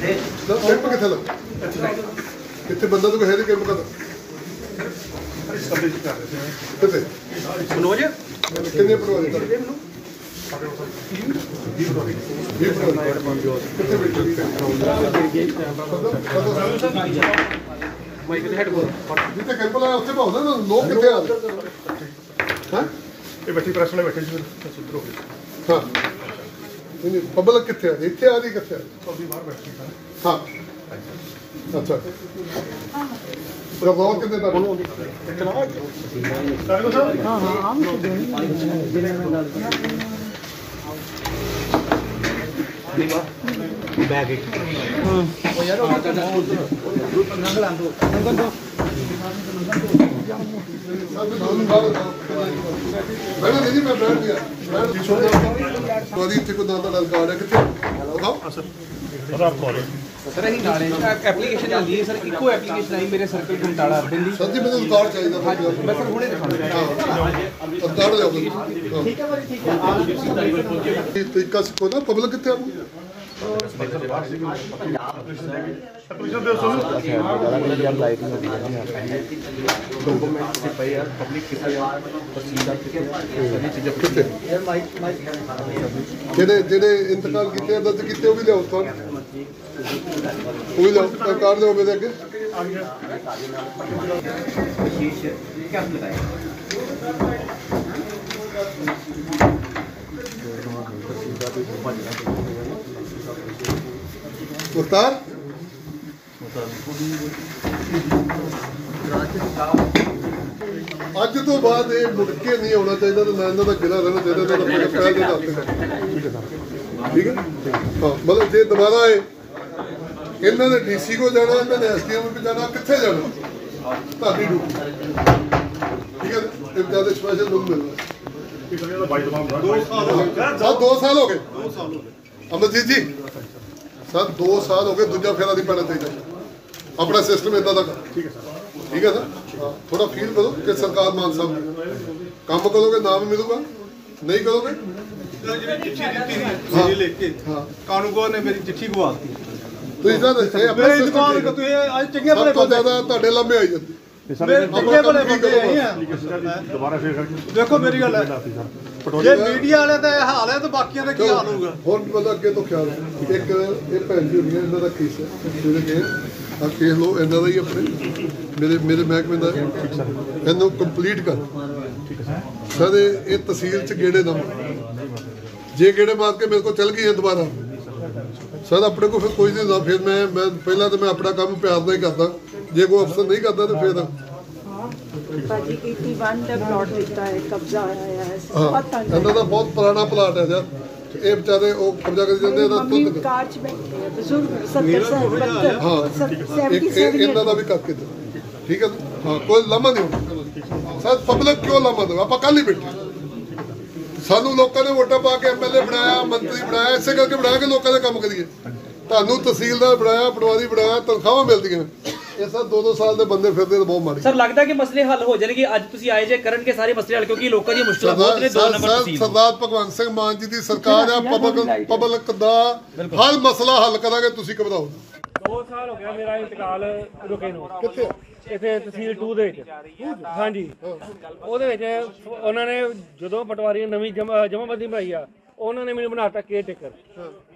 Camp ਕਿੱਥੇ ਲੱਗਾ ਕਿੱਥੇ? ਬੰਦਾ ਤਾਂ ਹੈ ਨਹੀਂ ਕੈਂਪ ਕਰਦਾ। ਕਿੱਥੇ? ਮਨੋਜ? ਕਿੰਨੇ ਪਰਿਵਾਰ ਦੇ ਤੁਹਾਡੇ? ਵੀਹ ਪਰਿਵਾਰ। ਕਿੱਥੇ ਬੈਠੇ ਮਾਈਕ ਦੇ ਹੈਡਫੋਨ ਜਿੱਥੇ ਕੈਂਪ ਲਾਇਆ ਉੱਥੇ ਭਾਉਂਦਾ ਨਾ ਲੋਕ ਕਿੱਥੇ ਆ ਹਾਂ? ਇਹ ਬੈਠੀ ਪ੍ਰੈਸ ਵਾਲੇ ਬੈਠੇ ਸੀ ਸੁਧਰ ਹੋ ਗਏ। ਹਾਂ। ਨਹੀਂ ਨਹੀਂ ਪਬਲਿਕ ਕਿੱਥੇ ਆ ਇੱਥੇ ਆ ਰਹੀ ਕਿੱਥੇ ਆ ਸੌਦੀ ਬਾਹਰ ਬੈਠ ਸੀ ਹਾਂ ਅੱਛਾ ਪ੍ਰਭਾਵ ਕਿੰਨੇ ਦਾ ਸਾਰੇ ਸਾਹਿਬ ਬੈਗ ਇੱਕ ਮੈਂ ਨਹੀਂ ਜੀ ਮੈਂ ਬੈਠ ਗਿਆ ਬੈਠ ਛੋੜ ਤੁਹਾਡੀ ਇੱਥੇ ਕੋਈ ਦਾਦਾ ਦਾ ਰਿਕਾਰਡ ਹੈ ਕਿੱਥੇ ਦਿਖਾਓ ਰਾਤ ਕੋਲ ਸਰ ਅਸੀਂ ਨਾਲੇ ਐਪਲੀਕੇਸ਼ਨ ਆਉਂਦੀ ਹੈ ਸਰ ਇੱਕੋ ਐਪਲੀਕੇਸ਼ਨ ਆਈ ਮੇਰੇ ਸਰਕਲ ਘੰਟਾਲਾ ਅਰਬਨ ਦੀ ਸਰ ਜੀ ਮੈਨੂੰ ਰਿਕਾਰਡ ਚਾਹੀਦਾ। ਮੈਂ ਸਰ ਹੁਣੇ ਦਿਖਾਉਂਦਾ ਰਿਕਾਰਡ ਲਿਆਓ ਠੀਕ ਹੈ। ਬਾਈ ਠੀਕ ਹੈ। ਤਰੀਕਾ ਸਿੱਖੋ ਨਾ ਪਬਲਿਕ ਕਿੱਥੇ ਆ? ਜਿਹੜੇ ਜਿਹੜੇ ਇੰਤਕਾਲ ਕੀਤੇ ਆ, ਦਰਜ ਕੀਤੇ, ਉਹ ਵੀ ਲਿਆਓ ਤੋਂ ਉਹ ਵੀ ਲਿਆਓ ਰਿਕਾਰਡ ਲਿਆਓ ਮੇਰੇ ਅੱਗੇ। ਮੁਖਤਾਰ ਅੱਜ ਤੋਂ ਬਾਅਦ ਇਹ ਮੁੜ ਕੇ ਨਹੀਂ ਆਉਣਾ ਚਾਹੀਦਾ ਤੇ ਨਾ ਇਹਨਾਂ ਦਾ ਗਿਲਾ ਰਹਿਣਾ ਚਾਹੀਦਾ ਦਾ ਪਹਿਲੇ ਪਹਿਲ ਦੇ ਦਾਤੇ ਠੀਕ ਹੈ ਹਾਂ ਮਤਲਬ ਜੇ ਦੁਬਾਰਾ ਆਏ ਇਹਨਾਂ ਨੇ ਡੀਸੀ ਕੋ ਜਾਣਾ ਇਹਨਾਂ ਨੇ ਐਸਡੀਐਮ ਕੋ ਜਾਣਾ ਕਿੱਥੇ ਜਾਣਾ? ਤੁਹਾਡੀ ਡਿਊਟੀ। ਠੀਕ ਹੈ ਤੇ ਜ਼ਿਆਦਾ ਸਪੈਸ਼ਲ ਲੋਕ ਮਿਲਣਾ ਦਾ ਬਾਈ ਦਵਾਂ ਦੋ ਸਰ 2 ਸਾਲ ਹੋ ਗਏ। 2 ਸਾਲ ਹੋ ਗਏ। ਅਮਰਜੀਤ ਜੀ ਸਰ 2 ਸਾਲ ਹੋ ਗਏ ਦੂਜਾ ਫੇਰਾ ਨਹੀਂ ਪੈਣਾ ਚਾਹੀਦਾ। ਆਪਣਾ ਸਿਸਟਮ ਇਦਾਂ ਦਾ ਠੀਕ ਹੈ ਸਰ। ਠੀਕ ਹੈ ਨਾ ਥੋੜਾ ਫੀਲ ਕਰੋ ਕਿ ਸਰਕਾਰ ਮਾਨ ਸਾਹਿਬ। ਕੰਮ ਕਰੋਗੇ ਨਾਮ ਮਿਲੂਗਾ? ਨਹੀਂ ਕਰੋਗੇ? ਜਿਹੜੀ ਚਿੱਠੀ ਦਿੱਤੀ ਸੀ ਮੇਰੀ ਲਿਖ ਕੇ ਹਾਂ। ਕਾਨੂੰਗੋ ਨੇ ਮੇਰੀ ਚਿੱਠੀ ਗਵਾਤੀ। ਤੁਸੀਂ ਤਾਂ ਇਹ ਆਪਣਾ ਦੁਕਾਨ। ਕੋ ਤੁਸੀਂ ਅੱਜ ਚੰਗੇ ਤੋਂ ਬੰਦੇ। ਜ਼ਿਆਦਾ ਤੁਹਾਡੇ ਲੰਮੇ ਆਈ ਜਾਂਦੇ। ਮੇਰੇ ਚੰਗੇ ਬੜੇ ਬੰਦੇ ਆਏ ਆ। ਦੁਬਾਰਾ ਫੇਰ ਕਰਕੇ ਦੇਖੋ ਮੇਰੀ ਗੱਲ ਹੈ। ਜੇ ਮੀਡੀਆ ਵਾਲੇ ਦਾ ਇਹ ਹਾਲ ਹੈ ਤਾਂ ਬਾਕੀਆਂ ਦਾ ਕੀ ਹਾਲ ਹੋਊਗਾ? ਹੋਰ ਮਤਲਬ ਅੱਗੇ ਤੋਂ ਖਿਆਲ। ਇੱਕ ਇਹ ਭੈਣ ਜੀ ਹੁੰਦੀਆਂ ਇਹਨਾਂ ਦਾ ਕੇਸ ਹੈ। ਜਿਹੜੇ ਕਿ ਆ ਕੇਸ ਲੋ ਇਹਨਾਂ ਦਾ ਹੀ ਆਪਣੇ। ਮੇਰੇ ਮੇਰੇ ਮਹਿਕਮੇ ਦਾ। ਇਹਨੂੰ ਕੰਪਲੀਟ ਕਰ। ਸਰ ਇਹ ਤਹਿਸੀਲ ਚ ਗੇੜੇ ਨਾ। ਜੇ ਗੇੜੇ ਮਾਰ ਕੇ ਮੇਰੇ ਕੋਲ ਚੱਲ ਗਈ ਹੈ ਦੁਬਾਰਾ। ਸਰ ਆਪਣੇ ਕੋਲ ਫਿਰ ਕੋਈ ਨਹੀਂ ਹੁੰਦਾ। ਫਿਰ ਮੈਂ ਮੈਂ ਪਹਿਲਾਂ ਤਾਂ ਮੈਂ ਆਪਣਾ ਕੰਮ ਪਿਆਰ ਨਾਲ ਹੀ ਕਰਦਾ। ਜੇ ਕੋਈ ਅਫਸਰ ਨਹੀਂ ਕਰਦਾ ਤਾਂ ਫਿਰ ਭਾਜੀ 81 ਦਾ ਪਲਾਟ ਦਿੱਤਾ ਹੈ ਕਬਜ਼ਾ ਆਇਆ ਹੈ ਹਾਂ। ਬਹੁਤ ਤੰਗ ਇਹਨਾਂ ਦਾ ਬਹੁਤ ਪੁਰਾਣਾ ਪਲਾਟ ਹੈ ਯਾਰ। ਇਹ ਵਿਚਾਰੇ ਉਹ ਕਬਜ਼ਾ ਕਰੀ ਜਾਂਦੇ ਇਹਦਾ ਮੰਮੀ ਤੁੰਦ ਕਾਰ ਚ ਬੈਠੇ ਆ ਬਜ਼ੁਰਗ 70 ਸਾਲ ਹਾਂ। ਬੱਤਰ ਇੱਕ ਇਹ ਇਹਨਾਂ ਦਾ ਵੀ ਕਰਕੇ ਦਿਓ ਠੀਕ ਹੈ? ਹਾਂ ਕੋਈ ਲਾਮਾ ਨਹੀਂ ਸਰ ਪਬਲਿਕ ਕਿਉਂ ਲਾਮਾ ਦੋ ਆਪਾਂ ਕੱਲ ਹੀ ਬੈਠੇ ਸਾਨੂੰ ਲੋਕਾਂ ਨੇ ਵੋਟਾਂ ਪਾ ਕੇ ਐਮਐਲਏ ਬਣਾਇਆ ਮੰਤਰੀ ਬਣਾਇਆ ਇਸੇ ਕਰਕੇ ਬਣਾਇਆ ਕਿ ਲੋਕਾਂ ਦੇ ਕੰਮ ਕਰੀਏ। ਤੁਹਾਨੂੰ ਤਹਿਸੀਲਦਾਰ ਬਣਾਇਆ ਪਟਵਾਰੀ ਬਣਾਇਆ ਤਨਖਾਹਾਂ ਮਿਲਦੀਆਂ। ਇਹ ਸਰ ਦੋ ਦੋ ਸਾਲ ਦੇ ਬੰਦੇ ਫਿਰਦੇ ਤਾਂ ਬਹੁਤ ਮਾੜੀ ਸਰ ਲੱਗਦਾ ਕਿ ਮਸਲੇ ਹੱਲ ਹੋ ਜਾਣਗੇ ਅੱਜ ਤੁਸੀਂ ਆਏ ਜੇ ਕਰਨਗੇ ਸਾਰੇ ਮਸਲੇ ਹੱਲ ਕਿਉਂਕਿ ਲੋਕਾਂ ਦੀਆਂ ਮੁਸ਼ਕਲਾਂ ਬਹੁਤ ਨੇ ਦੋ ਨੰਬਰ ਸਰ- ਤਹਿਸੀਲ ਸਰਦਾਰ ਭਗਵੰਤ ਸਿੰਘ ਮਾਨ ਜੀ ਦੀ ਸਰਕਾਰ ਆ ਪਬਲਿਕ ਪਬਲਿਕ ਦਾ ਹਰ ਮਸਲਾ ਹੱਲ ਕਰਾਂਗੇ ਤੁਸੀਂ ਘਬਰਾਓ। 2 ਸਾਲ ਹੋ ਗਿਆ ਮੇਰਾ ਇੰਤਕਾਲ ਰੁਕੇ ਨੂੰ। ਕਿੱਥੇ? ਇੱਥੇ ਤਹਿਸੀਲ 2 ਦੇ ਵਿੱਚ। ਹਾਂਜੀ। ਉਹਦੇ ਵਿੱਚ ਉਹਨਾਂ ਨੇ ਜਦੋਂ ਪਟਵਾਰੀ ਨਵੀਂ ਜਮਾਬੰਦੀ ਬਣਾਈ ਆ ਉਹਨਾਂ ਨੇ ਮੈਨੂੰ ਬਣਾਤਾ ਕੇ ਟੇਕਰ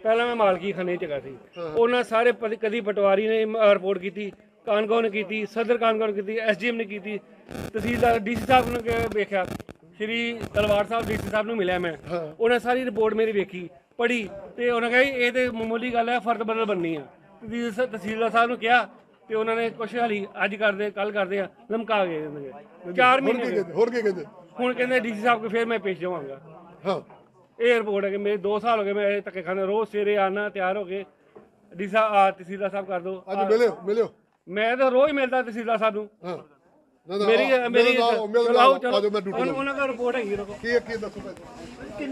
ਪਹਿਲਾਂ ਮੈਂ ਮਾਲਕੀ ਖਾਨੇ ਚ ਹੈਗਾ ਸੀ। ਉਹਨਾਂ ਸਾਰੇ ਕਦੀ ਪਟਵਾਰੀ ਨੇ ਰਿਪੋਰਟ ਕੀਤੀ ਕਾਨਗੋ ਨੇ ਕੀਤੀ ਸਦਰ ਕਾਨਗੋ ਨੇ ਕੀਤੀ ਐਸਡੀਐਮ ਨੇ ਕੀਤੀ। ਤਹਿਸੀਲਦਾਰ ਡੀਸੀ ਸਾਹਿਬ ਨੇ ਵੇਖਿਆ ਸ਼੍ਰੀ ਤਲਵਾਰ ਸਾਹਿਬ ਡੀਸੀ ਸਾਹਿਬ ਨੂੰ ਮਿਲਿਆ ਮੈਂ। ਉਹਨਾਂ ਸਾਰੀ ਰਿਪੋਰਟ ਮੇਰੀ ਵੇਖੀ ਪੜ੍ਹੀ ਤੇ ਉਹਨਾਂ ਕਹੇ ਇਹ ਤੇ ਮਾਮੂਲੀ ਗੱਲ ਹੈ ਫਰਦ ਬਦਲ ਬੰਨੀ ਆ। ਤਹਿਸੀਲਦਾਰ ਸਾਹਿਬ ਨੂੰ ਕਿਹਾ ਤੇ ਉਹਨਾਂ ਨੇ ਕੁਛ ਹਾਲੀ ਅੱਜ ਕਰਦੇ ਕੱਲ ਕਰਦੇ ਆ ਲਮਕਾ ਗਏ ਉਹਨਾਂ ਹੋਰ ਮਹੀਨੇ ਹੋਰ ਕੀ ਕਹਿੰਦੇ? ਹੁਣ ਕਹਿੰਦੇ ਡੀਸੀ ਸਾਹਿਬ ਕੋ ਫਿਰ ਮੈਂ ਪੇਸ਼ ਜਾਵਾਂਗਾ ਹਾਂ। ਇਹ ਰਿਪੋਰਟ ਹੈ ਕਿ ਮੇਰੇ 2 ਸਾਲ ਹੋ ਗਏ ਮੈਂ ਧੱਕੇ ਖਾਣੇ ਰੋਜ਼ ਸਵੇਰੇ ਆਣਾ ਤਿਆਰ ਹੋ ਕੇ। ਡੀ ਆ ਤਹਿਸੀਲਦਾਰ ਸਾਹਿਬ ਕਰ ਦੋ। ਅੱਜ ਮਿਲਿਓ ਮਿਲਿਓ। ਮੈਂ ਤਾਂ ਰੋਜ਼ ਮਿਲਦਾ ਤਹਿਸੀਲਦਾਰ ਸਾਹਿਬ ਨੂੰ। ਹਾਂ। ਨਾ ਨਾ ਮੇਰੀ ਮੇਰੀ ਮਿਲੋ ਚਲੋ ਮੈਂ ਡਿਊਟੀ ਉਹਨਾਂ- ਉਹਨਾਂ ਦਾ ਰਿਪੋਰਟ ਹੈਗੀ ਦੇਖੋ। ਕੀ ਕੀ ਦੱਸੋ ਭਾਈ।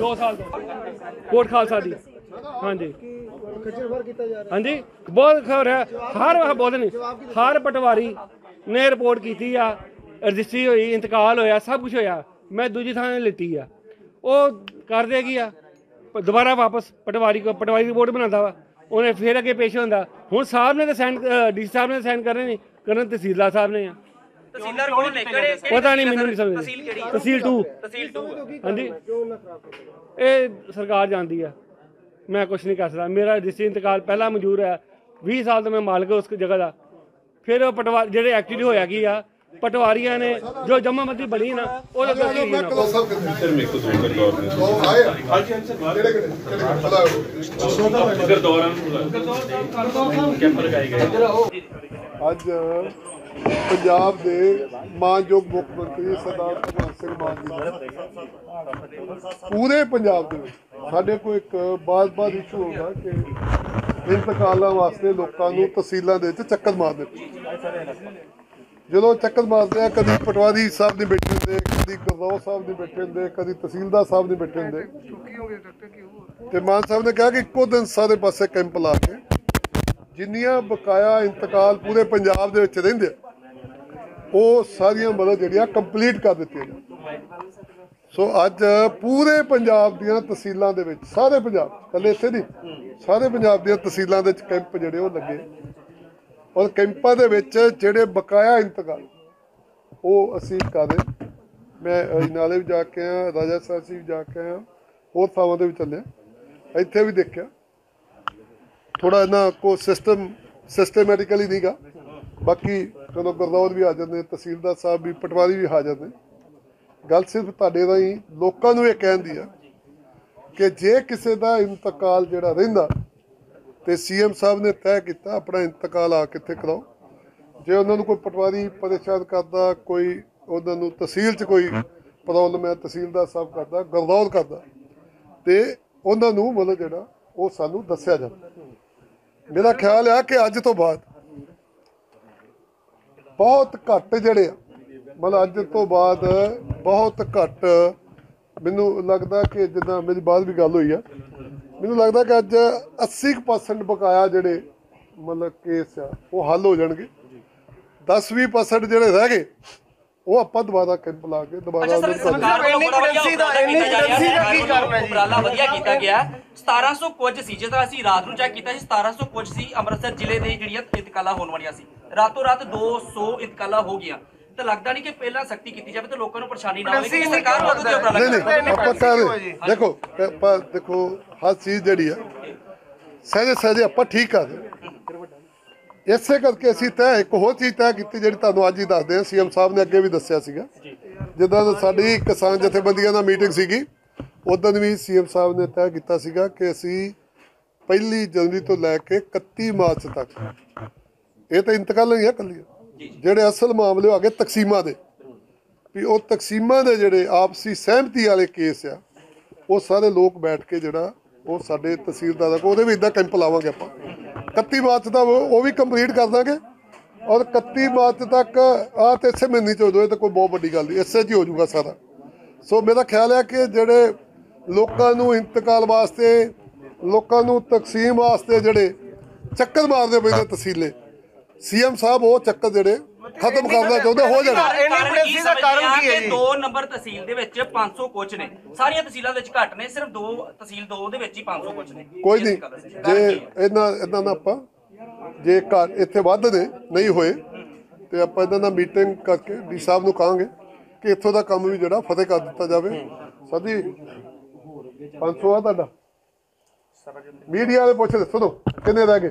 2 ਸਾਲ ਤੋਂ। ਕੋਟ ਖਾਲਸਾ ਦੀ। ਹਾਂਜੀ। ਹਾਂਜੀ। ਬਹੁਤ ਖਬਰ ਹੈ। ਹਰ ਬਹੁਤ ਨਹੀਂ ਹਰ ਪਟਵਾਰੀ ਨੇ ਰਿਪੋਰਟ ਕੀਤੀ ਆ। ਰਜਿਸਟਰੀ ਹੋਈ ਇੰਤਕਾਲ ਹੋਇਆ ਸਭ ਕੁਝ ਹੋਇਆ। ਮੈਂ ਦੂਜੀ ਥਾਂ ਲਿੱਤੀ ਆ। ਉਹ ਕਰ ਦੇਗੀ ਆ? ਦੁਬਾਰਾ ਵਾਪਸ ਪਟਵਾਰੀ ਕੋ ਪਟਵਾਰੀ ਰਿਪੋਰਟ ਬਣਾਉਂਦਾ ਵਾ। ਉਹਨੇ ਫਿਰ ਅੱਗੇ ਪੇਸ਼ ਹੁੰਦਾ ਹੁਣ ਸਾਹਿਬ ਨੇ ਤਾਂ ਸਾਈਨ ਡੀ ਸਾਹਿਬ ਨੇ ਸਾਈਨ ਕਰਨੇ ਨਹੀਂ ਕਰਨ ਤਹਿਸੀਲਦਾਰ ਸਾਹਿਬ ਨੇ ਆ। ਤਹਿਸੀਲਦਾਰ ਕੌਣ ਨੇ? ਕਿਹੜੇ ਪਤਾ ਨਹੀਂ ਮੈਨੂੰ ਨਹੀਂ ਸਮਝ ਤਹਿਸੀਲ ਕਿਹੜੀ ਤਹਿਸੀਲ 2 ਤਹਿਸੀਲ 2 ਹਾਂਜੀ। ਇਹ ਸਰਕਾਰ ਜਾਣਦੀ ਆ। ਮੈਂ ਕੁਝ ਨਹੀਂ ਕਰ ਸਕਦਾ। ਮੇਰਾ ਰਜਿਸਟਰੀ ਇੰਤਕਾਲ ਪਹਿਲਾਂ ਮਨਜ਼ੂਰ ਹੈ 20 ਸਾਲ ਤੋਂ ਮੈਂ ਮਾਲਕ ਹਾਂ ਉਸ ਜਗ੍ਹਾ ਦਾ। ਫਿਰ ਉਹ ਪਟਵਾ ਜਿਹੜੇ ਐਕਚੁਅਲੀ ਹੋਇਆ ਕੀ ਆ? ਪਟਵਾਰੀਆਂ ਨੇ ਜੋ ਜਮਾਬੰਦੀ ਬਣੀ ਨਾ ਮੈਂ ਕਲਾ ਸਾਹਿਬ ਕਰਦੇ ਸਰ ਮੇਰੇ ਕੋਲ ਸੁਰਿੰਦਰ ਕੌਰ ਨੇ। ਉਹ ਆਏ? ਹਾਂਜੀ ਹਾਂਜੀ ਸਰ। ਕਿਹੜੇ ਕਿਹੜੇ? ਕਿਹੜੇ ਬੁਲਾਓ। ਅੱਜ ਪੰਜਾਬ ਦੇ ਮਾਨਯੋਗ ਮੁੱਖ ਮੰਤਰੀ ਸਰਦਾਰ ਭਗਵੰਤ ਸਿੰਘ ਮਾਨ ਜੀ ਨੇ ਪੂਰੇ ਪੰਜਾਬ ਦੇ ਵਿੱਚ ਸਾਡੇ ਕੋਲ ਇੱਕ ਬਾਤ-ਬਾਤ ਇਸ਼ੂ ਹੁੰਦਾ ਕਿ ਇੰਤਕਾਲਾਂ ਵਾਸਤੇ ਲੋਕਾਂ ਨੂੰ ਤਹਿਸੀਲਾਂ ਦੇ ਵਿੱਚ ਚੱਕਰ ਮਾਰਦੇ ਪਏ ਜਦੋਂ ਚੱਕਰ ਮਾਰਦੇ ਆ, ਕਦੀ ਪਟਵਾਰੀ ਸਾਹਿਬ ਨਹੀਂ ਬੈਠੇ ਹੁੰਦੇ, ਕਦੀ ਗੁਰਦੌਰ ਸਾਹਿਬ ਨਹੀਂ ਬੈਠੇ ਹੁੰਦੇ, ਕਦੀ ਤਹਿਸੀਲਦਾਰ ਸਾਹਿਬ ਨਹੀਂ ਬੈਠੇ ਹੁੰਦੇ। ਤੇ ਮਾਨ ਸਾਹਿਬ ਨੇ ਕਿਹਾ ਕਿ ਇੱਕੋ ਦਿਨ ਸਾਰੇ ਪਾਸੇ ਕੈਂਪ ਲਾ ਕੇ ਜਿੰਨੀਆਂ ਬਕਾਇਆ ਇੰਤਕਾਲ ਪੂਰੇ ਪੰਜਾਬ ਦੇ ਵਿੱਚ ਰਹਿੰਦੇ ਉਹ ਸਾਰੀਆਂ ਮਦਦ ਜਿਹੜੀਆਂ ਕੰਪਲੀਟ ਕਰ ਦਿੱਤੀਆਂ ਸੋ ਅੱਜ ਪੂਰੇ ਪੰਜਾਬ ਦੀਆਂ ਤਹਿਸੀਲਾਂ ਦੇ ਵਿੱਚ, ਸਾਰੇ ਪੰਜਾਬ ਕੱਲੇ ਇੱਥੇ ਨਹੀਂ, ਸਾਰੇ ਪੰਜਾਬ ਦੀਆਂ ਤਹਿਸੀਲਾਂ ਦੇ ਵਿੱਚ ਕੈਂਪ ਜਿਹੜੇ ਉਹ ਲੱਗੇ। ਔਰ ਕੈਂਪਾਂ ਦੇ ਵਿੱਚ ਜਿਹੜੇ ਬਕਾਇਆ ਇੰਤਕਾਲ, ਉਹ ਅਸੀਂ ਕਰ ਰਹੇ ਮੈਂ ਅਜਨਾਲੇ ਵੀ ਜਾ ਕੇ ਆਇਆ, ਰਾਜਾ ਸਾਹਿਬ ਵੀ ਜਾ ਕੇ ਆਇਆ, ਹੋਰ ਥਾਵਾਂ ਤੇ ਵੀ ਚੱਲਿਆ ਇੱਥੇ ਵੀ ਦੇਖਿਆ। ਥੋੜਾ ਇਹਨਾਂ ਕੋ ਸਿਸਟਮ ਸਿਸਟਮੈਟਿਕਲੀ ਨਹੀਂਗਾ ਬਾਕੀ ਚਲੋ ਗੁਰਦੌਰ ਵੀ ਆ ਜਾਂਦੇ ਤਹਿਸੀਲਦਾਰ ਸਾਹਿਬ ਵੀ, ਪਟਵਾਰੀ ਵੀ ਹਾਜ਼ਰ ਨੇ। ਗੱਲ ਸਿਰਫ ਤੁਹਾਡੇ ਰਾਹੀਂ, ਲੋਕਾਂ ਨੂੰ ਇਹ ਕਹਿੰਦੀ ਆ ਕਿ ਜੇ ਕਿਸੇ ਦਾ ਇੰਤਕਾਲ ਜਿਹੜਾ ਰਹਿੰਦਾ ਤੇ ਸੀਐਮ ਸਾਹਿਬ ਨੇ ਤੈਅ ਕੀਤਾ ਆਪਣਾ ਇੰਤਕਾਲ ਆ ਕਿੱਥੇ ਕਰਾਓ। ਜੇ ਉਹਨਾਂ ਨੂੰ ਕੋਈ ਪਟਵਾਰੀ ਪਰੇਸ਼ਾਨ ਕਰਦਾ, ਕੋਈ ਉਹਨਾਂ ਨੂੰ ਤਹਿਸੀਲ 'ਚ ਕੋਈ ਪ੍ਰੋਬਲਮ ਹੈ ਤਹਿਸੀਲਦਾਰ ਸਾਹਿਬ ਕਰਦਾ, ਗਰਦੌਲ ਕਰਦਾ, ਤੇ ਉਹਨਾਂ ਨੂੰ ਮਤਲਬ ਜਿਹੜਾ ਉਹ ਸਾਨੂੰ ਦੱਸਿਆ ਜਾਂਦਾ। ਮੇਰਾ ਖਿਆਲ ਆ ਕਿ ਅੱਜ ਤੋਂ ਬਾਅਦ ਬਹੁਤ ਘੱਟ ਜਿਹੜੇ ਆ, ਮਤਲਬ ਅੱਜ ਤੋਂ ਬਾਅਦ ਬਹੁਤ ਘੱਟ ਮੈਨੂੰ ਲੱਗਦਾ ਕਿ ਜਿੱਦਾਂ ਮੇਰੀ ਬਾਅਦ ਵੀ ਗੱਲ ਹੋਈ ਆ ਮੈਨੂੰ ਲੱਗਦਾ ਕਿ ਅੱਜ 80% ਬਕਾਇਆ ਜਿਹੜੇ ਮਤਲਬ ਕੇਸ ਆ ਉਹ ਹੱਲ ਹੋ ਜਾਣਗੇ। 10-20% ਜਿਹੜੇ ਰਹਿ ਗਏ ਉਹ ਆਪਾਂ ਦੁਬਾਰਾ ਕੈਂਪ ਲਾ ਕੇ ਦੁਬਾਰਾ ਕਰ ਸਰਕਾਰ ਵੱਲੋਂ ਬੜਾ ਵਧੀਆ ਕੀਤਾ ਜਾ ਰਿਹਾ ਹੈ। ਕੀ ਕਰਨਾ ਜੀ? ਉਪਰਾਲਾ ਵਧੀਆ ਕੀਤਾ ਗਿਆ 1700 ਕੁਝ ਸੀ ਜਦੋਂ ਅਸੀਂ ਰਾਤ ਨੂੰ ਚੈੱਕ ਕੀਤਾ ਸੀ 1700 ਕੁਝ ਸੀ ਅੰਮ੍ਰਿਤਸਰ ਜ਼ਿਲ੍ਹੇ ਦੇ ਜਿਹੜੀਆਂ ਇੰਤਕਾਲਾਂ ਹੋਣ ਵਾਲੀਆਂ ਸੀ। ਰਾਤੋਂ ਰਾਤ 200 ਇੰਤਕਾਲਾਂ ਹੋ ਗਈਆਂ। ਤਾਂ ਲੱਗਦਾ ਨਹੀਂ ਕਿ ਪਹਿਲਾਂ ਸਖਤੀ ਕੀਤੀ ਜਾਵੇ ਤਾਂ ਲੋਕਾਂ ਨੂੰ ਪਰੇਸ਼ਾਨੀ ਨਾ ਹੋਵੇ ਕਿ ਸਰਕਾਰ ਵੱਲੋਂ ਉਪਰਾਲਾ ਨਹੀਂ ਨਹੀਂ ਆਪਾਂ ਦੇਖੋ ਆਪਾਂ ਦੇਖੋ ਹਰ ਚੀਜ਼ ਜਿਹੜੀ ਆ, ਸਹਜੇ ਸਹਜੇ ਆਪਾਂ ਠੀਕ ਕਰ ਰਹੇ ਇਸੇ ਕਰਕੇ ਅਸੀਂ ਤੈਅ, ਇੱਕ ਹੋਰ ਚੀਜ਼ ਤੈਅ ਕੀਤੀ ਜਿਹੜੀ ਤੁਹਾਨੂੰ ਅੱਜ ਹੀ ਦੱਸਦੇ ਹਾਂ ਸੀਐਮ ਸਾਹਿਬ ਨੇ ਅੱਗੇ ਵੀ ਦੱਸਿਆ ਸੀਗਾ। ਜਿੱਦਾਂ ਸਾਡੀ ਕਿਸਾਨ ਜਥੇਬੰਦੀਆਂ ਦਾ ਮੀਟਿੰਗ ਸੀਗੀ ਉਦੋਂ ਵੀ ਸੀਐਮ ਸਾਹਿਬ ਨੇ ਤੈਅ ਕੀਤਾ ਸੀਗਾ ਕਿ ਅਸੀਂ ਪਹਿਲੀ ਜਨਵਰੀ ਤੋਂ ਲੈ ਕੇ 31 ਮਾਰਚ ਤੱਕ, ਇਹ ਤਾਂ ਇੰਤਕਾਲ ਨਹੀਂ ਹੈ ਕੱਲੀਆਂ ਜਿਹੜੇ ਅਸਲ ਮਾਮਲੇ ਹੋ ਗਏ ਤਕਸੀਮਾਂ ਦੇ। ਵੀ ਉਹ ਤਕਸੀਮਾਂ ਦੇ ਜਿਹੜੇ ਆਪਸੀ ਸਹਿਮਤੀ ਵਾਲੇ ਕੇਸ ਆ, ਉਹ ਸਾਰੇ ਲੋਕ ਬੈਠ ਕੇ ਜਿਹੜਾ ਉਹ ਸਾਡੇ ਤਹਿਸੀਲਦਾਰ ਦਾ ਉਹਦੇ ਵੀ ਇਦਾਂ ਕੈਂਪ ਲਾਵਾਂਗੇ ਆਪਾਂ। 31 ਮਾਰਚ ਦਾ ਉਹ ਵੀ ਕੰਪਲੀਟ ਕਰ ਦਾਂਗੇ। ਔਰ 31 ਮਾਰਚ ਤੱਕ ਆ ਤੇ ਇਸੇ ਮਹੀਨੇ ਚ ਹੋ ਜਾਵੇ ਤਾਂ ਕੋਈ ਬਹੁਤ ਵੱਡੀ ਗੱਲ ਨਹੀਂ ਇਸੇ 'ਚ ਹੀ ਹੋ ਜਾਊਗਾ ਸਾਰਾ। ਸੋ ਮੇਰਾ ਖਿਆਲ ਹੈ ਕਿ ਜਿਹੜੇ ਲੋਕਾਂ ਨੂੰ ਇੰਤਕਾਲ ਵਾਸਤੇ ਲੋਕਾਂ ਨੂੰ ਤਕਸੀਮ ਵਾਸਤੇ ਜਿਹੜੇ ਚੱਕਰ ਮਾਰਦੇ ਪਏ ਨੇ ਤਹਿਸੀਲੇ ਸੀਐਮ ਸਾਹਿਬ ਉਹ ਚੱਕਰ ਜਿਹੜੇ ਖਤਮ ਕਰਨਾ ਚਾਹੁੰਦੇ ਹੋ ਜਾਣ। ਕੀ ਦਾ ਕਾਰਨ ਕੀ ਹੈ ਜੀ? ਦੋ ਨੰਬਰ ਤਹਿਸੀਲ ਦੇ ਵਿੱਚ 500 ਕੁਝ ਨੇ। ਸਾਰੀਆਂ ਤਹਿਸੀਲਾਂ ਵਿੱਚ ਘੱਟ ਨੇ ਸਿਰਫ ਦੋ ਤਹਿਸੀਲ ਦੋ ਦੇ ਵਿੱਚ ਹੀ 500 ਕੁਝ ਨੇ। ਕੋਈ ਨਹੀਂ ਜੇ? ਇਹਨਾਂ ਇਹਨਾਂ ਨਾਲ ਆਪਾਂ ਜੇ ਘਰ ਇੱਥੇ ਵੱਧ ਨੇ ਨਹੀਂ ਹੋਏ ਤੇ ਆਪਾਂ ਇਹਨਾਂ ਨਾਲ ਮੀਟਿੰਗ ਕਰਕੇ ਡੀ ਸਾਹਿਬ ਨੂੰ ਕਹਾਂਗੇ ਕਿ ਇੱਥੋਂ ਦਾ ਕੰਮ ਵੀ ਜਿਹੜਾ ਫਤਿਹ ਕਰ ਦਿੱਤਾ ਜਾਵੇ। ਸਦੀ 500 ਆ ਤੁਹਾਡਾ। ਮੀਡੀਆ ਵਾਲੇ ਪੁੱਛਦੇ ਸੁਣੋ ਕਿੰਨੇ ਰਹਿ ਗਏ?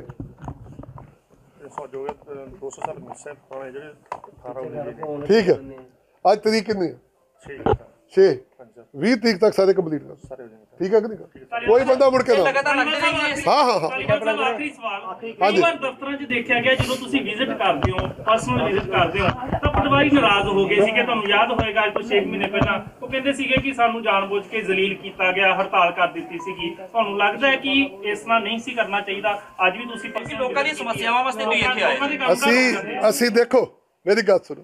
ਜੋ 200 ਸਾਲ ਮਿਸੇ ਪੁਰਾਣੇ ਜਿਹੜੇ 18 19 ਠੀਕ ਹੈ। ਅੱਜ ਤਰੀਕ ਕਿੰਨੀ ਹੈ? 6 6 20 ਤਰੀਕ ਤੱਕ ਸਾਰੇ ਕੰਪਲੀਟ ਕਰ। ਠੀਕ ਹੈ ਕਿ ਨਹੀਂ ਕੋਈ ਬੰਦਾ ਮੁੜ ਕੇ ਨਾ ਲਗਾਤਾਰ ਲੱਗਦੇ ਨੇ ਹਾਂ। ਹਾਂ ਹਾਂ ਆਖਰੀ ਸਵਾਲ। ਕਈ ਵਾਰ ਦਫ਼ਤਰਾਂ 'ਚ ਦੇਖਿਆ ਗਿਆ ਜਦੋਂ ਤੁਸੀਂ ਵਿਜ਼ਿਟ ਕਰਦੇ ਹੋ ਪਰਸਨਲ ਵਿਜ਼ਿਟ ਕਰਦੇ ਹੋ ਤਾਂ ਪਟਵਾਰੀ ਨਾਰਾਜ਼ ਹੋ ਗਏ ਸੀਗੇ। ਤੁਹਾਨੂੰ ਯਾਦ ਹੋਏਗਾ ਅੱਜ ਤੋਂ 6 ਮਹੀਨੇ ਪਹਿਲਾਂ ਉਹ ਕਹਿੰਦੇ ਸੀਗੇ ਕਿ ਸਾਨੂੰ ਜਾਣਬੁੱਝ ਕੇ ਜ਼ਲੀਲ ਕੀਤਾ ਗਿਆ ਹੜਤਾਲ ਕਰ ਦਿੱਤੀ ਸੀਗੀ। ਤੁਹਾਨੂੰ ਲੱਗਦਾ ਹੈ ਕਿ ਇਸ ਤਰ੍ਹਾਂ ਨਹੀਂ ਸੀ ਕਰਨਾ ਚਾਹੀਦਾ? ਅੱਜ ਵੀ ਤੁਸੀਂ ਲੋਕਾਂ ਦੀਆਂ ਸਮੱਸਿਆਵਾਂ ਵਾਸਤੇ ਤੁਸੀਂ ਇੱਥੇ ਆਏ ਦੇ ਅਸੀਂ। ਅਸੀਂ ਦੇਖੋ ਮੇਰੀ ਗੱਲ ਸੁਣੋ।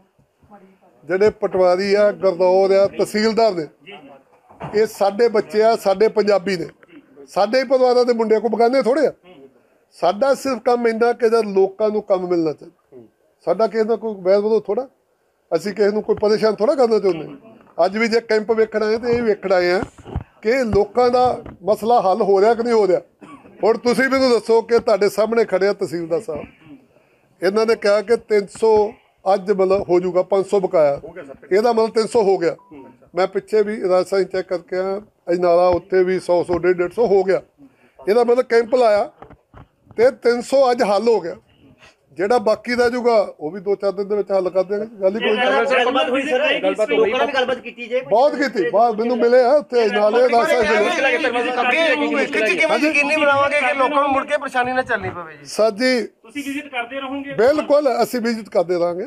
ਜਿਹੜੇ ਪਟਵਾਰੀ ਆ, ਗਰਦੌਰ ਆ, ਤਹਿਸੀਲਦਾਰ ਨੇ, ਇਹ ਸਾਡੇ ਬੱਚੇ ਆ, ਸਾਡੇ ਪੰਜਾਬੀ ਨੇ। ਸਾਡੇ ਹੀ ਪਰਿਵਾਰਾਂ ਦੇ ਮੁੰਡੇ ਕੋ ਬਗਾਨੇ ਥੋੜੇ ਆ। ਸਾਡਾ ਸਿਰਫ ਕੰਮ ਇੰਨਾ ਕਿ ਜਦ ਲੋਕਾਂ ਨੂੰ ਕੰਮ ਮਿਲਣਾ ਚਾਹੀਦਾ। ਸਾਡਾ ਕਿਸੇ ਦਾ ਕੋਈ ਵੈਰ ਵਿਰੋਧ ਥੋੜਾ ਅਸੀਂ ਕਿਸੇ ਨੂੰ ਕੋਈ ਪਰੇਸ਼ਾਨ ਥੋੜਾ ਕਰਨਾ ਚਾਹੁੰਦੇ। ਅੱਜ ਵੀ ਜੇ ਕੈਂਪ ਵੇਖਣ ਆਏ ਤੇ ਇਹ ਵੇਖਣ ਆਏ ਆ ਕਿ ਲੋਕਾਂ ਦਾ ਮਸਲਾ ਹੱਲ ਹੋ ਰਿਹਾ ਕਿ ਨਹੀਂ ਹੋ ਰਿਹਾ। ਹੁਣ ਤੁਸੀਂ ਮੈਨੂੰ ਦੱਸੋ ਕਿ ਤੁਹਾਡੇ ਸਾਹਮਣੇ ਖੜਿਆ ਤਹਿਸੀਲਦਾਰ ਸਾਹਿਬ। ਇਹਨਾਂ ਨੇ ਕਿਹਾ ਕਿ 300 ਅੱਜ ਮਤਲਬ ਹੋ ਜਾਊਗਾ 500 ਬਕਾਇਆ। ਇਹਦਾ ਮਤਲਬ 300 ਹੋ ਗਿਆ। ਮੈਂ ਪਿੱਛੇ ਵੀ ਰਾਜਸਥਾਨ ਚੈੱਕ ਕਰਕੇ ਆ ਅਜਨਾਲਾ ਉੱਥੇ ਵੀ 100 100 150 ਹੋ ਗਿਆ। ਇਹਦਾ ਮਤਲਬ ਕੈਂਪ ਲਾਇਆ ਤੇ 300 ਅੱਜ ਹੱਲ ਹੋ ਗਿਆ। ਜਿਹੜਾ ਬਾਕੀ ਰਹਿ ਜਾਊਗਾ ਉਹ ਵੀ ਦੋ ਚਾਰ ਦਿਨ ਦੇ ਵਿੱਚ ਹੱਲ ਕਰ ਦੇਣਗੇ ਗੱਲ ਹੀ ਕੋਈ ਨਹੀਂ ਗੱਲਬਾਤ ਹੋਈ ਸਰ। ਗੱਲਬਾਤ ਹੋਈ। ਗੱਲਬਾਤ ਕੀਤੀ ਜੇ। ਬਹੁਤ ਕੀਤੀ। ਬਾਅਦ ਮੈਨੂੰ ਮਿਲੇ ਆ ਉੱਥੇ ਰਾਜਸਥਾਨ ਜ਼ਿਲ੍ਹੇ ਅੱਗੇ ਕਿਵੇਂ ਯਕੀਨੀ ਬਣਾਵਾਂਗੇ ਕਿ ਲੋਕਾਂ ਨੂੰ ਮੁੜ ਕੇ ਪਰੇਸ਼ਾਨੀ ਨਾ ਚੱਲਣੀ ਪਵੇ ਜੀ? ਸਰ ਜੀ ਤੁਸੀਂ ਵਿਜ਼ਿਟ ਕਰਦੇ ਰਹੋਗੇ। ਬਿਲਕੁਲ ਅਸੀਂ ਵਿਜ਼ਿਟ ਕਰਦੇ ਰਹਾਂਗੇ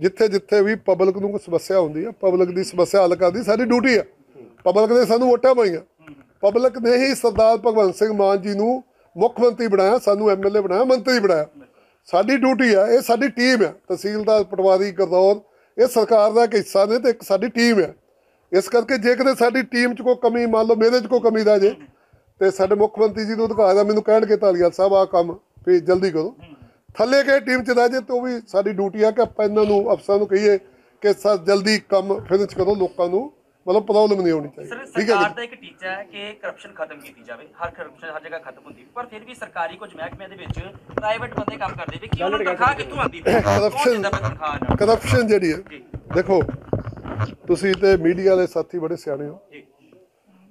ਜਿੱਥੇ ਜਿੱਥੇ ਵੀ ਪਬਲਿਕ ਨੂੰ ਕੋਈ ਸਮੱਸਿਆ ਹੁੰਦੀ ਹੈ ਪਬਲਿਕ ਦੀ ਸਮੱਸਿਆ ਹੱਲ ਕਰਦੀ ਸਾਡੀ ਡਿਊਟੀ ਹੈ ਪਬਲਿਕ ਨੇ ਸਾਨੂੰ ਵੋਟਾਂ ਪਾਈਆਂ। ਪਬਲਿਕ ਨੇ ਹੀ ਸਰਦਾਰ ਭਗਵੰਤ ਸਿੰਘ ਮਾਨ ਜੀ ਨੂੰ ਮੁੱਖ ਮੰਤਰੀ ਬਣਾਇਆ ਸਾਨੂੰ ਐਮਐਲਏ ਬਣਾਇਆ ਮੰਤਰੀ ਬਣਾਇਆ। ਸਾਡੀ ਡਿਊਟੀ ਆ, ਇਹ ਸਾਡੀ ਟੀਮ ਹੈ ਤਹਿਸੀਲਦਾਰ ਪਟਵਾਰੀ ਗਰਦੌਰ, ਇਹ ਸਰਕਾਰ ਦਾ ਇੱਕ ਹਿੱਸਾ ਨੇ ਤੇ ਇੱਕ ਸਾਡੀ ਟੀਮ ਹੈ ਇਸ ਕਰਕੇ ਜੇ ਕਿਤੇ ਸਾਡੀ ਟੀਮ 'ਚ ਕੋਈ ਕਮੀ, ਮੰਨ ਲਓ ਮੇਰੇ 'ਚ ਕੋਈ ਕਮੀ ਦਾ ਜੇ, ਤੇ ਸਾਡੇ ਮੁੱਖ ਮੰਤਰੀ ਜੀ ਨੂੰ ਅਧਿਕਾਰ ਆ, ਮੈਨੂੰ ਕਹਿਣਗੇ ਧਾਲੀਵਾਲ ਸਾਹਿਬ, ਆਹ ਕੰਮ ਵੀ ਜਲਦੀ ਕਰੋ। ਥੱਲੇ ਕੇ ਟੀਮ 'ਚ ਰਹਿ ਜੇ, ਤੇ ਉਹ ਵੀ ਸਾਡੀ ਡਿਊਟੀ ਆ ਕਿ ਆਪਾਂ ਇਹਨਾਂ ਨੂੰ, ਅਫਸਰਾਂ ਨੂੰ ਕਹੀਏ ਕਿ ਸਰ ਜਲਦੀ ਕੰਮ ਫਿਨਿਸ਼ ਕਰੋ, ਲੋਕਾਂ ਨੂੰ ਮਤਲਬ ਪ੍ਰੋਬਲਮ ਨਹੀਂ ਹੋਣੀ ਸਰ ਚਾਹੀਦੀ ਠੀਕ ਹੈ ਸਰਕਾਰ ਦਾ ਇੱਕ ਟੀਚਾ ਹੈ ਕਿ ਕਰਪਸ਼ਨ ਖਤਮ ਕੀਤੀ ਜਾਵੇ। ਹਰ ਕਰਪਸ਼ਨ ਹਰ ਜਗ੍ਹਾ ਖਤਮ ਹੁੰਦੀ ਪਰ ਫਿਰ ਵੀ ਸਰਕਾਰੀ ਕੁਝ ਮਹਿਕਮਿਆਂ ਦੇ ਵਿੱਚ ਪ੍ਰਾਈਵੇਟ ਬੰਦੇ ਕੰਮ ਕਰਦੇ ਵੀ ਕੀ ਉਹਨਾਂ ਨੂੰ ਤਨਖਾਹ ਕਿੱਥੋਂ ਆਉਂਦੀ ਹੈ ਕਰਪਸ਼ਨ? ਕਰਪਸ਼ਨ ਜਿਹੜੀ ਹੈ ਦੇਖੋ ਤੁਸੀਂ ਤੇ ਮੀਡੀਆ ਵਾਲੇ ਸਾਥੀ ਬੜੇ ਸਿਆਣੇ ਹੋ। ਜੀ।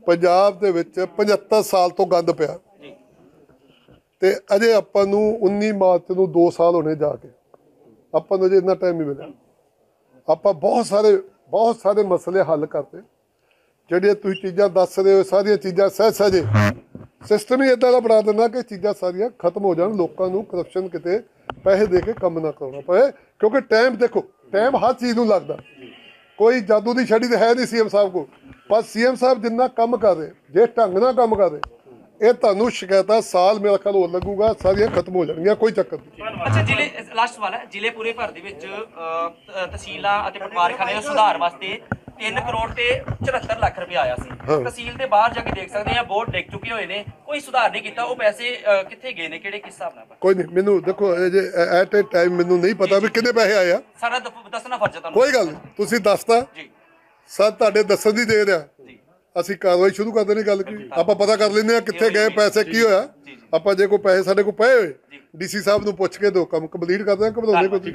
ਪੰਜਾਬ ਦੇ ਵਿੱਚ 75 ਸਾਲ ਤੋਂ ਗੰਦ ਪਿਆ। ਜੀ। ਤੇ ਅਜੇ ਆਪਾਂ ਨੂੰ 19 ਮਾਰਚ ਨੂੰ 2 ਸਾਲ ਹੋਣੇ ਜਾ ਕੇ। ਆਪਾਂ ਨੂੰ ਅਜੇ ਇੰਨਾ ਟਾਈਮ ਨਹੀਂ ਮਿਲਿਆ। ਆਪਾਂ ਬਹੁਤ ਸਾਰੇ ਬਹੁਤ ਸਾਰੇ ਮਸਲੇ ਹੱਲ ਕਰਤੇ। ਜਿਹੜੀਆਂ ਤੁਸੀਂ ਚੀਜ਼ਾਂ ਦੱਸ ਰਹੇ ਹੋ ਸਾਰੀਆਂ ਚੀਜ਼ਾਂ ਸਹਿ ਸਹਜੇ। ਸਿਸਟਮ ਹੀ ਇਦਾਂ ਦਾ ਬਣਾ ਦਿੰਦਾ ਕਿ ਚੀਜ਼ਾਂ ਸਾਰੀਆਂ ਖਤਮ ਹੋ ਜਾਣ, ਲੋਕਾਂ ਨੂੰ ਕਰਪਸ਼ਨ ਕਿਤੇ ਪੈਸੇ ਦੇ ਕੇ ਕੰਮ ਨਾ ਕਰਾਉਣਾ ਪਏ ਕਿਉਂਕਿ ਟਾਈਮ ਦੇਖੋ ਟਾਈਮ ਹਰ ਚੀਜ਼ ਨੂੰ ਲੱਗਦਾ। ਕੋਈ ਜਾਦੂ ਦੀ ਛੜੀ ਤਾਂ ਹੈ ਨਹੀਂ ਸੀਐਮ ਸਾਹਿਬ ਕੋ ਪਰ ਸੀਐਮ ਸਾਹਿਬ ਜਿੰਨਾ ਕੰਮ ਕਰ ਰਹੇ, ਜੇ ਢੰਗ ਨਾਲ ਕੰਮ ਕਰ ਰਹੇ ਇਹ ਤੁਹਾਨੂੰ ਸ਼ਿਕਾਇਤਾਂ ਸਾਲ ਮੇਰਾ ਖਿਆਲ ਹੋਰ ਲੱਗੂਗਾ ਸਾਰੀਆਂ ਖਤਮ ਹੋ ਜਾਣਗੀਆਂ ਕੋਈ ਚੱਕਰ ਨਹੀਂ। ਅੱਛਾ ਜ਼ਿਲ੍ਹੇ ਲਾਸਟ ਸਵਾਲ ਹੈ। ਜ਼ਿਲ੍ਹੇ ਪੂਰੇ ਭਰ ਦੇ ਵਿੱਚ ਤਹਿਸੀਲਾਂ ਅਤੇ ਪਟਵਾਰਖਾਨੇ ਦੇ ਸੁਧਾਰ ਵਾਸਤੇ 3 ਕਰੋੜ ਤੇ 74 ਲੱਖ ਰੁਪਏ ਆਇਆ ਸੀ। ਤਹਿਸੀਲ ਦੇ ਬਾਹਰ ਜਾ ਕੇ ਦੇਖ ਸਕਦੇ ਆ ਬੋਰਡ ਡਿੱਗ ਚੁੱਕੇ ਹੋਏ ਨੇ। ਕੋਈ ਸੁਧਾਰ ਨਹੀਂ ਕੀਤਾ ਉਹ ਪੈਸੇ ਕਿੱਥੇ ਗਏ ਨੇ? ਕਿਹੜੇ ਕਿਸ ਹਿਸਾਬ ਨਾਲ? ਕੋਈ ਨਹੀਂ ਮੈਨੂੰ ਦੇਖੋ ਇਹ ਜੇ ਐਟ ਅ ਟਾਈਮ ਮੈਨੂੰ ਨਹੀਂ ਪਤਾ ਵੀ ਕਿੰਨੇ ਪੈਸੇ ਆਏ ਆ। ਸਾਰਾ ਦੱਸਣਾ ਫਰਜ਼ ਤੁਹਾਨੂੰ। ਕੋਈ ਗੱਲ ਤੁਸੀਂ ਦੱਸਤਾ। ਜੀ। ਸਰ ਤੁਹਾਡੇ ਦੱਸਣ ਦੀ ਦੇਰ ਆ। ਅਸੀਂ ਕਾਰਵਾਈ ਸ਼ੁਰੂ ਕਰ ਦੇਣੀ ਗੱਲ ਕੀ? ਆਪਾਂ ਪਤਾ ਕਰ ਲੈਂਦੇ ਆ ਕਿੱਥੇ ਗਏ ਪੈਸੇ ਕੀ ਹੋਇਆ? ਆਪਾਂ ਜੇ ਕੋਈ ਪੈਸੇ ਸਾਡੇ ਕੋਲ ਪਏ ਹੋਏ ਡੀਸੀ ਸਾਹਿਬ ਨੂੰ ਪੁੱਛ ਕੇ ਦੋ ਕੰਮ ਕੰਪਲੀਟ ਕਰਦੇ ਆ ਘਬਰਾਉਣੇ ਕੋਈ